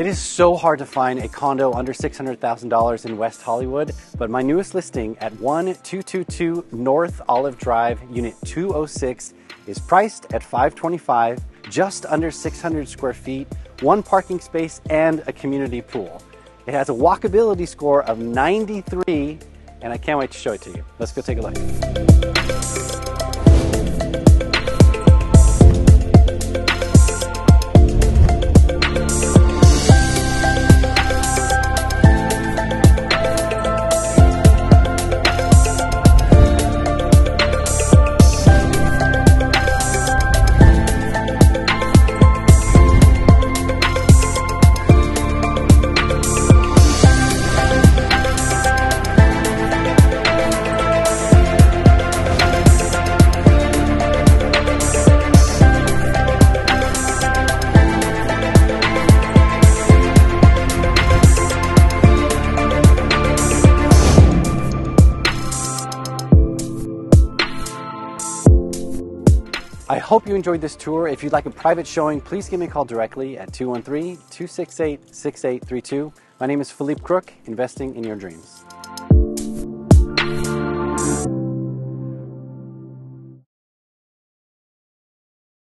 It is so hard to find a condo under $600,000 in West Hollywood, but my newest listing at 1222 North Olive Drive, Unit 206, is priced at 525, just under 600 square feet, one parking space, and a community pool. It has a walkability score of 93, and I can't wait to show it to you. Let's go take a look. I hope you enjoyed this tour. If you'd like a private showing, please give me a call directly at 213 268 6832. My name is Felipe Crook, investing in your dreams.